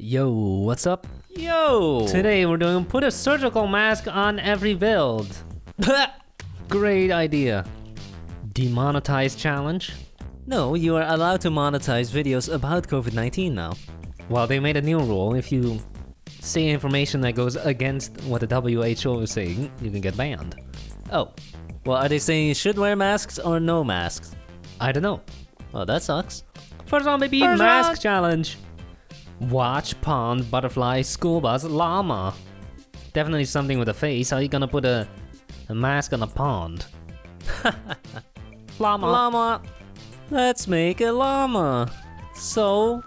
Yo, what's up? Yo! Today we're doing put a surgical mask on every build. Great idea. Demonetize challenge? No, you are allowed to monetize videos about COVID-19 now. Well, they made a new rule. If you say information that goes against what the WHO is saying, you can get banned. Oh. Well, are they saying you should wear masks or no masks? I don't know. Well, that sucks. For zombie First mask challenge. Watch pond butterfly school bus llama. Definitely something with a face. How are you gonna put a, a mask on a pond? llama. Llama! Let's make a llama! So...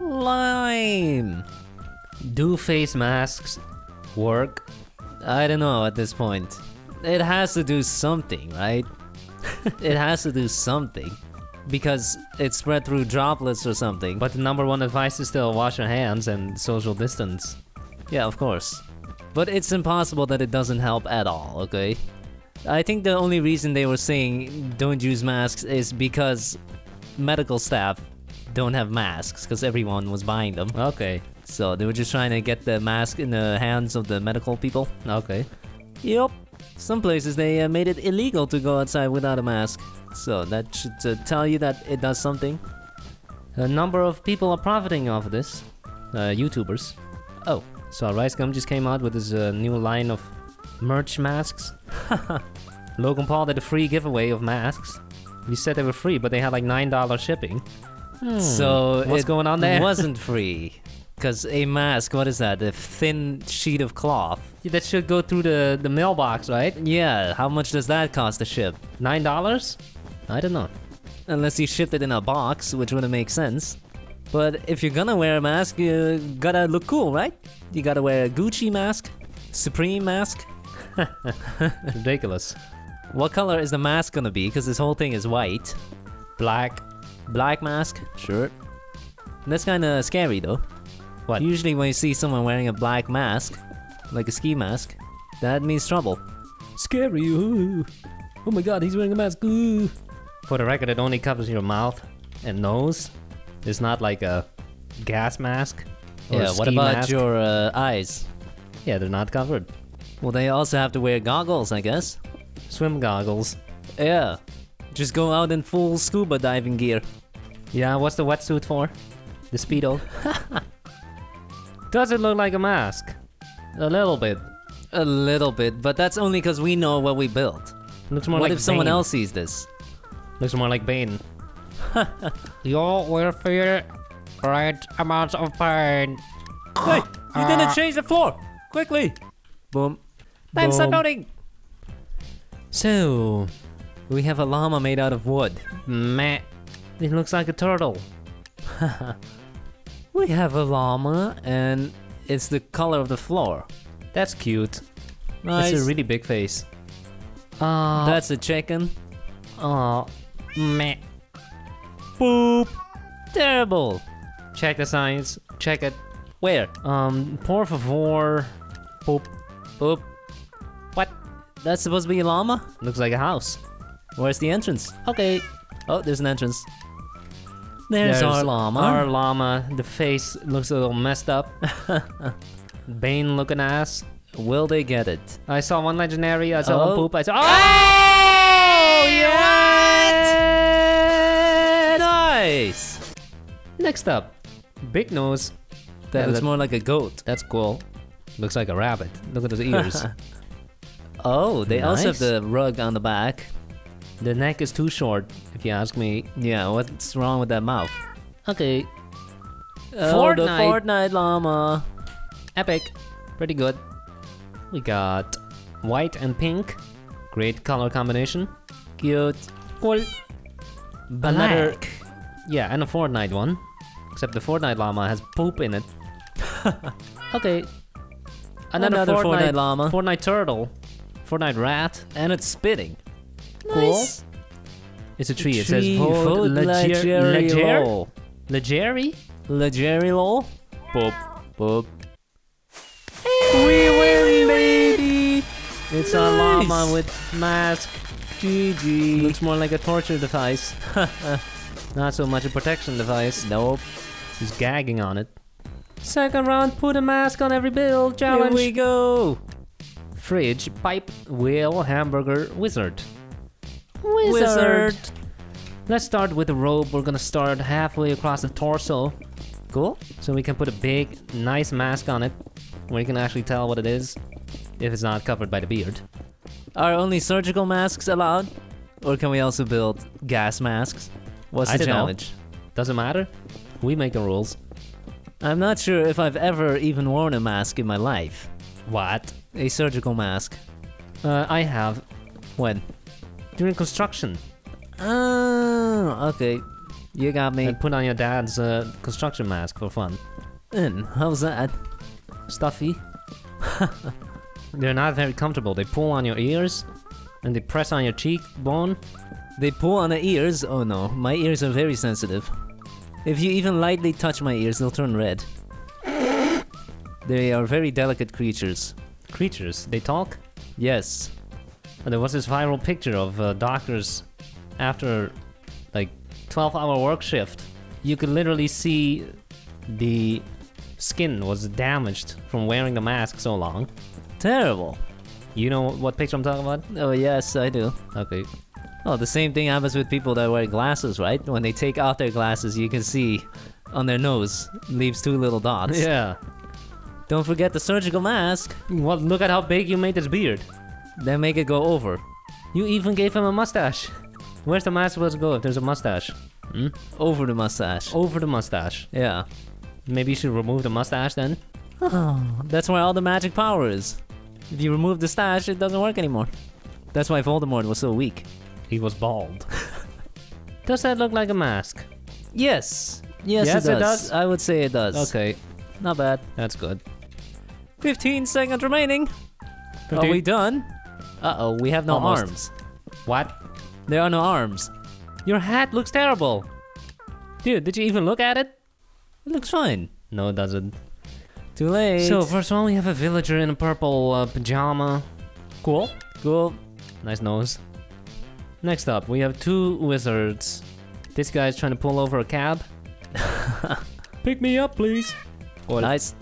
lime! Do face masks work? I don't know at this point. It has to do something, right? it has to do something. Because it's spread through droplets or something. But the number one advice is still wash your hands and social distance. Yeah, of course. But it's impossible that it doesn't help at all, okay? I think the only reason they were saying don't use masks is because medical staff don't have masks because everyone was buying them. Okay, So they were just trying to get the mask in the hands of the medical people. okay. Yup. Some places they uh, made it illegal to go outside without a mask. So that should uh, tell you that it does something. A number of people are profiting off of this. Uh, YouTubers. Oh, so RiceGum just came out with his uh, new line of merch masks. Logan Paul did a free giveaway of masks. He said they were free, but they had like $9 shipping. So what's going on there? It wasn't free. Because a mask, what is that? A thin sheet of cloth. That should go through the, the mailbox, right? Yeah, how much does that cost to ship? $9? I don't know. Unless you shipped it in a box, which wouldn't make sense. But if you're gonna wear a mask, you gotta look cool, right? You gotta wear a Gucci mask, Supreme mask. Ridiculous. What color is the mask gonna be? Because this whole thing is white. Black. Black mask, sure. That's kinda scary though. What? Usually when you see someone wearing a black mask, like a ski mask, that means trouble. Scary. Ooh. Oh my god, he's wearing a mask. Ooh. For the record, it only covers your mouth and nose. It's not like a gas mask. or a yeah, what about mask. your uh, eyes? Yeah, they're not covered. Well, they also have to wear goggles, I guess. Swim goggles. Yeah. Just go out in full scuba diving gear. Yeah, what's the wetsuit for? The Speedo. Does it look like a mask? A little bit. A little bit, but that's only because we know what we built. Looks more what like if someone else sees this? Looks more like Bane. you will feel great amounts of pain. Hey, you didn't ah. change the floor! Quickly! Boom. Time start Boom. loading! So, we have a llama made out of wood. Meh. It looks like a turtle. We have a llama, and it's the color of the floor. That's cute. Nice. That's a really big face. Uh, That's a chicken. uh, meh. Boop. Terrible. Check the signs. Check it. Where? Um, por favor. Poop. Boop. What? That's supposed to be a llama? Looks like a house. Where's the entrance? Okay. Oh, there's an entrance. There's, our llama. Our llama. The face looks a little messed up. Bane looking ass. Will they get it? I saw one legendary. I saw Oh. one poop. I saw. Oh! yeah! Nice! Next up, big nose. That looks more like a goat. That's cool. Looks like a rabbit. Look at his ears. Oh, they also have the rug on the back. The neck is too short, if you ask me. Yeah, what's wrong with that mouth? Okay, Oh, the Fortnite. Fortnite llama. epic. Pretty good. We got white and pink. Great color combination. Cute. Cool. Another- Black. Yeah, and a Fortnite one. Except the Fortnite llama has poop in it. okay. Another, Another Fortnite, Fortnite llama. Fortnite turtle. Fortnite rat. And it's spitting. Nice. It's a tree. It Tree says vote vote Leger- Legeri. Legeri? Legeri lol? Boop. Boop. We win, baby! It's a llama with mask. GG. Looks more like a torture device. Not so much a protection device. Nope. He's gagging on it. Second round, put a mask on every build challenge. Here we go. Fridge, pipe, wheel, hamburger, wizard. Wizard. Let's start with the robe. We're gonna start halfway across the torso. Cool. So we can put a big, nice mask on it, where you can actually tell what it is, if it's not covered by the beard. Are only surgical masks allowed? Or can we also build gas masks? What's the don't know. challenge? Doesn't matter. We make the rules. I'm not sure if I've ever even worn a mask in my life. What? A surgical mask. Uh, I have When? During construction. Oh, okay. You got me. And put on your dad's uh, construction mask for fun. How's that? Stuffy. They're not very comfortable. They pull on your ears, and they press on your cheekbone. They pull on the ears? Oh no, my ears are very sensitive. If you even lightly touch my ears, they'll turn red. They are very delicate creatures. Creatures. They talk. Yes. And there was this viral picture of uh, doctors after like 12 hour work shift. You could literally see the skin was damaged from wearing the mask so long. Terrible. You know what picture I'm talking about? Oh yes, I do. Okay. Oh, the same thing happens with people that wear glasses, right? When they take off their glasses, you can see on their nose leaves two little dots. Yeah. Don't forget the surgical mask. Well, look at how big you made this beard. Then make it go over. You even gave him a mustache. Where's the mask supposed to go if there's a mustache? Hmm? Over the mustache. Over the mustache. Yeah. Maybe you should remove the mustache then? Oh, that's where all the magic power is. If you remove the stash, it doesn't work anymore. That's why Voldemort was so weak. He was bald. does that look like a mask? Yes. Yes, Yes, it, it does. does? I would say it does. Okay, Not bad. that's good. 15 seconds remaining. Are we done? Uh oh, we have no Almost. arms. What? There are no arms. Your hat looks terrible. Dude, did you even look at it? It looks fine. No, it doesn't. Too late. So, first one, we have a villager in a purple uh, pajama. Cool. cool. Nice nose. Next up, we have two wizards. This guy's trying to pull over a cab. Pick me up, please. Is Nice.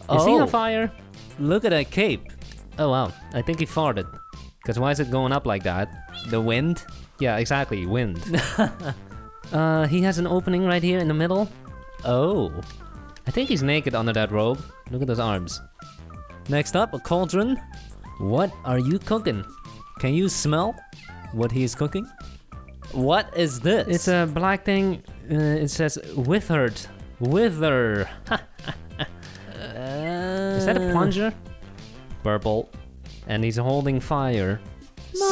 he oh, on fire? look at that cape. Oh wow, I think he farted. Cause why is it going up like that? The wind. Yeah, exactly, wind. uh, he has an opening right here in the middle. Oh. I think he's naked under that robe. Look at those arms. Next up, a cauldron. What are you cooking? Can you smell what he is cooking? What is this? It's a black thing. Uh, it says withered. Wither. Is that a plunger? Purple. And he's holding fire.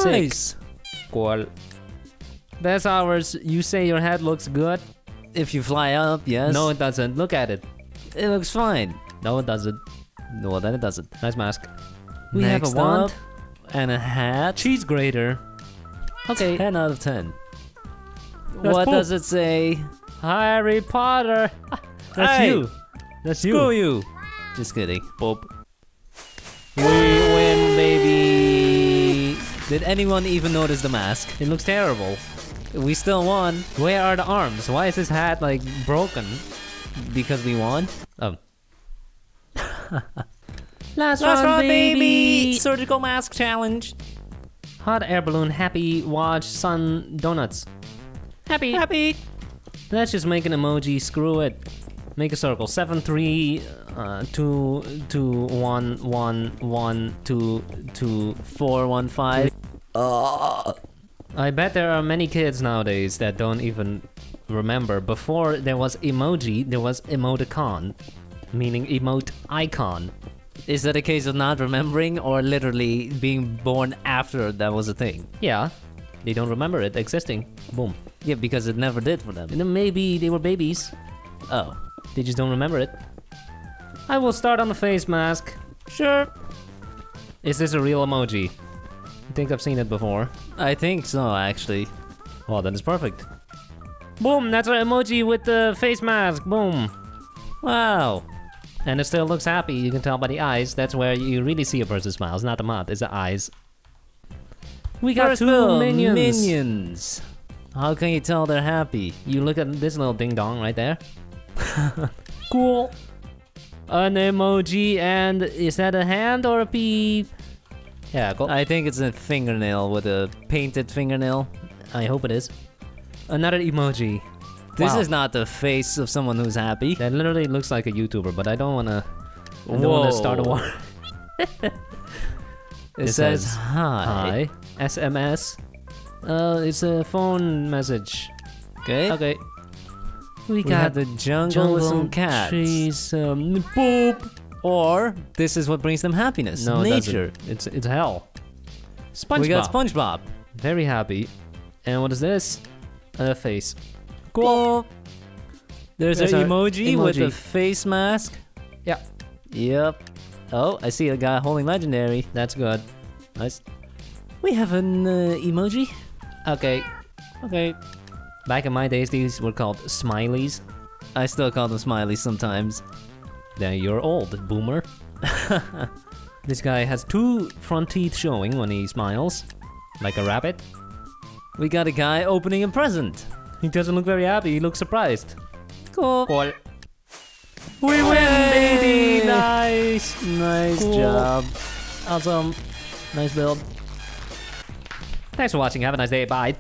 Nice. Cool. That's ours. You say your head looks good? If you fly up, yes. No, it doesn't. Look at it. it looks fine. No, it doesn't. No, well, then it doesn't. Nice mask. We Next have a wand. up, and a hat. Cheese grater. Okay. 10 out of 10. That's what does it say? Harry Potter. That's Hey. you. That's you. Screw you. you. Just kidding. Boop. Did anyone even notice the mask? It looks terrible. We still won. Where are the arms? Why is his hat like broken? Because we won? Oh. Last, Last run, run baby. baby! Surgical mask challenge. Hot air balloon, happy, watch, sun, donuts. Happy. Happy. Let's just make an emoji, screw it. Make a circle. 7, 3, uh, 2, 2, 1, 1, 1, 2, 2, 4, 1, 5. Uh. I bet there are many kids nowadays that don't even remember. Before there was emoji, there was emoticon, meaning emote icon. Is that a case of not remembering or literally being born after that was a thing? Yeah, they don't remember it existing. Boom. Yeah, because it never did for them. And then maybe they were babies. Oh, they just don't remember it. I will start on the face mask. Sure. Is this a real emoji? I think I've seen it before. I think so, actually. Oh, then it's perfect. Boom, that's our emoji with the face mask. Boom. Wow. And it still looks happy, you can tell by the eyes. That's where you really see a person's smile. It's not the mouth, it's the eyes. We got First two minions. Minions. How can you tell they're happy? You look at this little ding dong right there. cool. an emoji, and is that a hand or a peep? Yeah, go. I, think it's a fingernail with a painted fingernail. I hope it is. Another emoji. This Wow. is not the face of someone who's happy. That literally looks like a YouTuber, but I don't wanna. I don't wanna start a war. It, It says, says, hi. Hi. SMS. Uh, it's a phone message. Okay. Okay. We, We got the jungle, with some cats. trees, um, poop. Or this is what brings them happiness. No, nature. doesn't. It's it's hell. SpongeBob. We got SpongeBob. Very happy. And what is this? A face. Cool. There's, There's an our emoji, with a face mask. Yeah. Yep. Oh, I see a guy holding legendary. That's good. Nice. We have an uh, emoji. Okay. Okay. Back in my days, these were called smileys. I still call them smileys sometimes. Then you're old, boomer. this guy has two front teeth showing when he smiles, like a rabbit. We got a guy opening a present. He doesn't look very happy. He looks surprised. Cool. Cool. We win, baby! Nice. Nice Cool. job. Awesome. Nice build. Thanks for watching. Have a nice day. Bye.